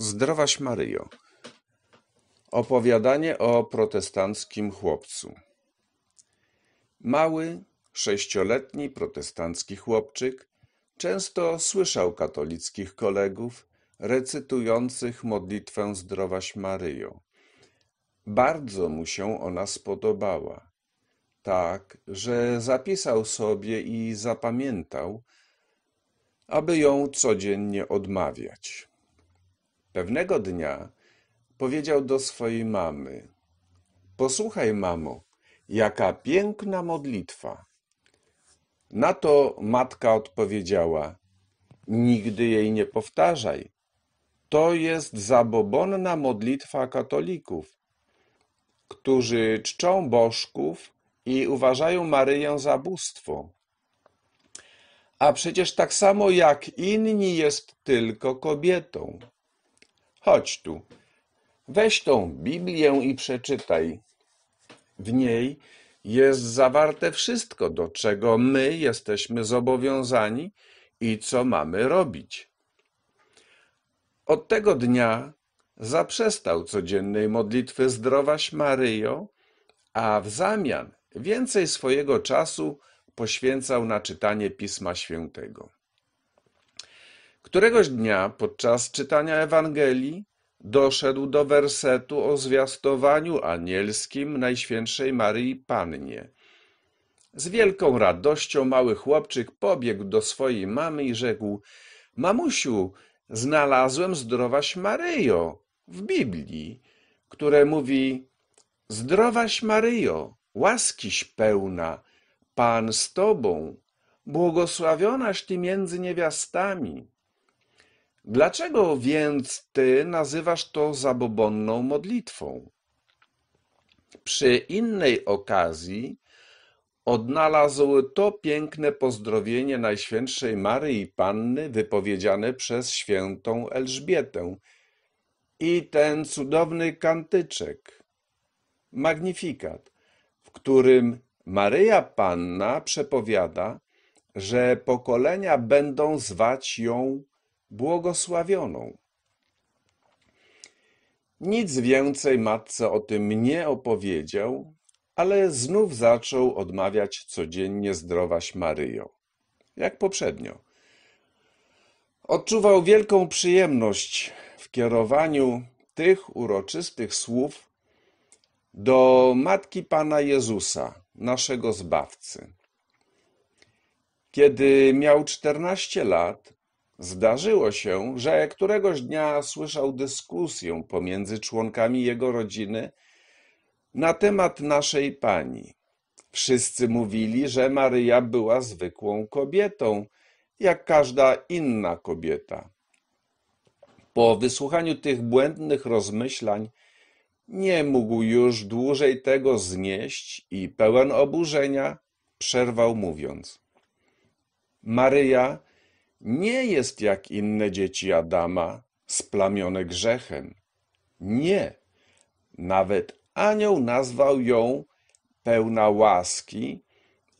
Zdrowaś Maryjo. Opowiadanie o protestanckim chłopcu. Mały, sześcioletni protestancki chłopczyk często słyszał katolickich kolegów recytujących modlitwę Zdrowaś Maryjo. Bardzo mu się ona spodobała. Tak, że zapisał sobie i zapamiętał, aby ją codziennie odmawiać. Pewnego dnia powiedział do swojej mamy: Posłuchaj, mamo, jaka piękna modlitwa. Na to matka odpowiedziała: Nigdy jej nie powtarzaj. To jest zabobonna modlitwa katolików, którzy czczą bożków i uważają Maryję za bóstwo. A przecież tak samo jak inni jest tylko kobietą. Chodź tu, weź tą Biblię i przeczytaj. W niej jest zawarte wszystko, do czego my jesteśmy zobowiązani i co mamy robić. Od tego dnia zaprzestał codziennej modlitwy Zdrowaś Maryjo, a w zamian więcej swojego czasu poświęcał na czytanie Pisma Świętego. Któregoś dnia podczas czytania Ewangelii doszedł do wersetu o zwiastowaniu anielskim Najświętszej Maryi Pannie. Z wielką radością mały chłopczyk pobiegł do swojej mamy i rzekł: Mamusiu, znalazłem zdrowaś Maryjo w Biblii, które mówi: Zdrowaś Maryjo, łaskiś pełna, Pan z tobą, błogosławionaś ty między niewiastami. Dlaczego więc ty nazywasz to zabobonną modlitwą? Przy innej okazji odnalazł to piękne pozdrowienie Najświętszej Maryi Panny wypowiedziane przez świętą Elżbietę i ten cudowny kantyczek, magnifikat, w którym Maryja Panna przepowiada, że pokolenia będą zwać ją błogosławioną. Nic więcej matce o tym nie opowiedział, ale znów zaczął odmawiać codziennie zdrowaś Maryjo, jak poprzednio. Odczuwał wielką przyjemność w kierowaniu tych uroczystych słów do Matki Pana Jezusa, naszego Zbawcy. Kiedy miał czternaście lat, Zdarzyło się, że któregoś dnia słyszał dyskusję pomiędzy członkami jego rodziny na temat naszej pani. Wszyscy mówili, że Maryja była zwykłą kobietą, jak każda inna kobieta. Po wysłuchaniu tych błędnych rozmyślań nie mógł już dłużej tego znieść i pełen oburzenia przerwał mówiąc: Maryja nie jest jak inne dzieci Adama, splamione grzechem. Nie. Nawet anioł nazwał ją pełna łaski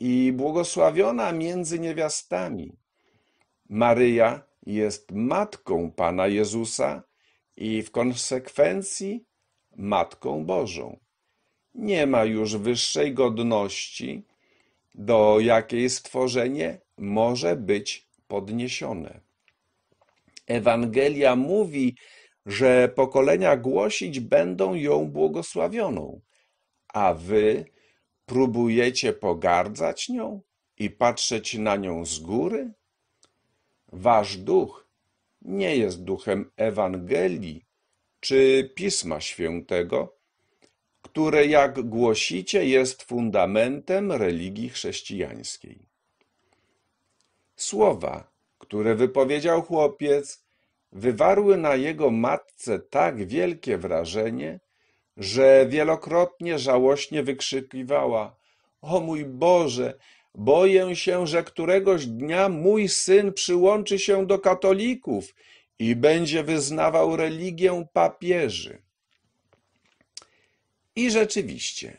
i błogosławiona między niewiastami. Maryja jest matką Pana Jezusa i w konsekwencji Matką Bożą. Nie ma już wyższej godności, do jakiej stworzenie może być podniesione. Ewangelia mówi, że pokolenia głosić będą ją błogosławioną, a wy próbujecie pogardzać nią i patrzeć na nią z góry? Wasz duch nie jest duchem Ewangelii czy Pisma Świętego, które, jak głosicie, jest fundamentem religii chrześcijańskiej. Słowa, które wypowiedział chłopiec, wywarły na jego matce tak wielkie wrażenie, że wielokrotnie żałośnie wykrzykiwała: O mój Boże, boję się, że któregoś dnia mój syn przyłączy się do katolików i będzie wyznawał religię papieży. I rzeczywiście,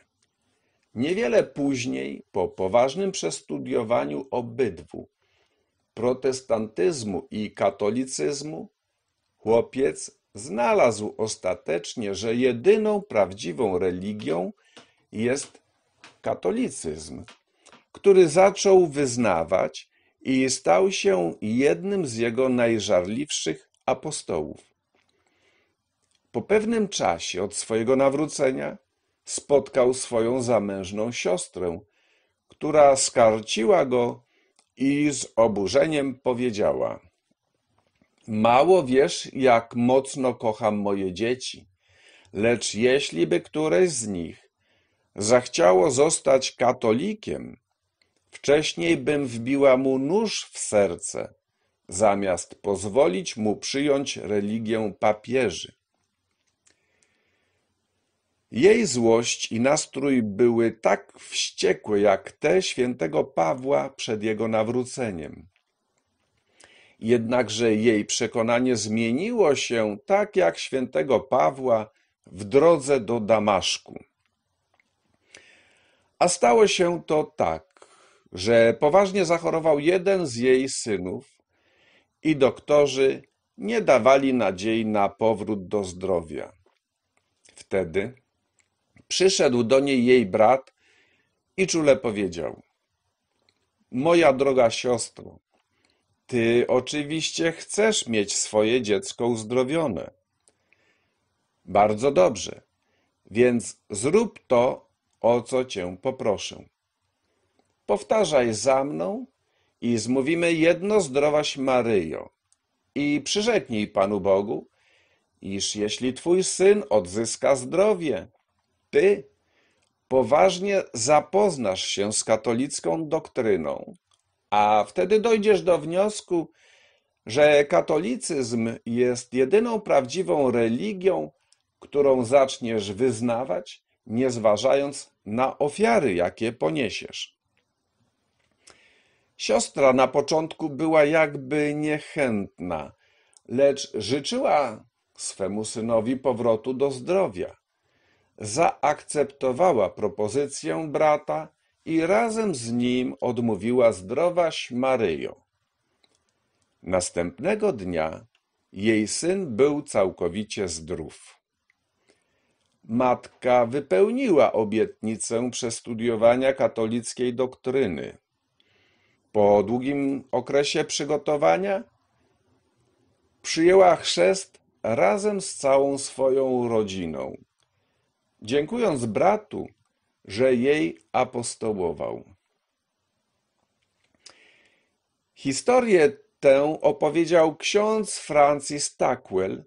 niewiele później, po poważnym przestudiowaniu obydwu, protestantyzmu i katolicyzmu, chłopiec znalazł ostatecznie, że jedyną prawdziwą religią jest katolicyzm, który zaczął wyznawać i stał się jednym z jego najżarliwszych apostołów. Po pewnym czasie od swojego nawrócenia spotkał swoją zamężną siostrę, która skarciła go i z oburzeniem powiedziała: Mało wiesz, jak mocno kocham moje dzieci, lecz jeśli by któreś z nich zachciało zostać katolikiem, wcześniej bym wbiła mu nóż w serce, zamiast pozwolić mu przyjąć religię papieży. Jej złość i nastrój były tak wściekłe jak te świętego Pawła przed jego nawróceniem. Jednakże jej przekonanie zmieniło się tak jak świętego Pawła w drodze do Damaszku. A stało się to tak, że poważnie zachorował jeden z jej synów i doktorzy nie dawali nadziei na powrót do zdrowia. Wtedy Przyszedł do niej jej brat i czule powiedział: Moja droga siostro, ty oczywiście chcesz mieć swoje dziecko uzdrowione. Bardzo dobrze, więc zrób to, o co cię poproszę. Powtarzaj za mną i zmówimy jedno zdrowaś Maryjo i przyrzeknij Panu Bogu, iż jeśli twój syn odzyska zdrowie, ty poważnie zapoznasz się z katolicką doktryną, a wtedy dojdziesz do wniosku, że katolicyzm jest jedyną prawdziwą religią, którą zaczniesz wyznawać, nie zważając na ofiary, jakie poniesiesz. Siostra na początku była jakby niechętna, lecz życzyła swemu synowi powrotu do zdrowia zaakceptowała propozycję brata i razem z nim odmówiła zdrowaś Maryjo. Następnego dnia jej syn był całkowicie zdrów. Matka wypełniła obietnicę przestudiowania katolickiej doktryny. Po długim okresie przygotowania przyjęła chrzest razem z całą swoją rodziną dziękując bratu, że jej apostołował. Historię tę opowiedział ksiądz Francis Tackwell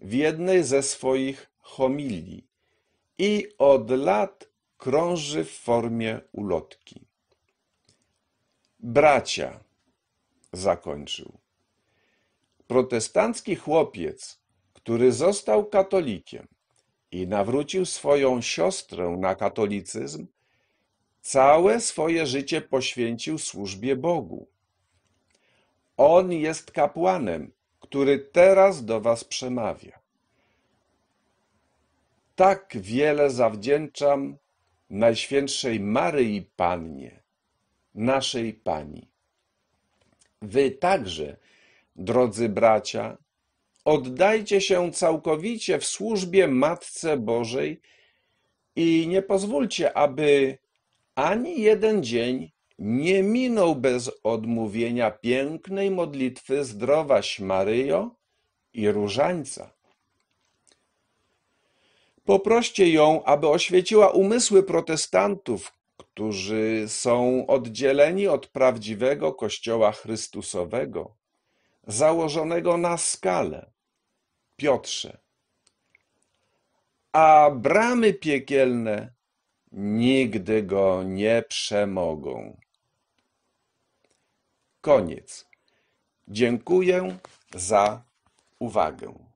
w jednej ze swoich homilii i od lat krąży w formie ulotki. Bracia, zakończył. Protestancki chłopiec, który został katolikiem, i nawrócił swoją siostrę na katolicyzm, całe swoje życie poświęcił służbie Bogu. On jest kapłanem, który teraz do was przemawia. Tak wiele zawdzięczam Najświętszej Maryi Pannie, naszej Pani. Wy także, drodzy bracia, Oddajcie się całkowicie w służbie Matce Bożej i nie pozwólcie, aby ani jeden dzień nie minął bez odmówienia pięknej modlitwy Zdrowaś Maryjo i Różańca. Poproście ją, aby oświeciła umysły protestantów, którzy są oddzieleni od prawdziwego Kościoła Chrystusowego, założonego na skalę Piotrze, a bramy piekielne nigdy go nie przemogą. Koniec. Dziękuję za uwagę.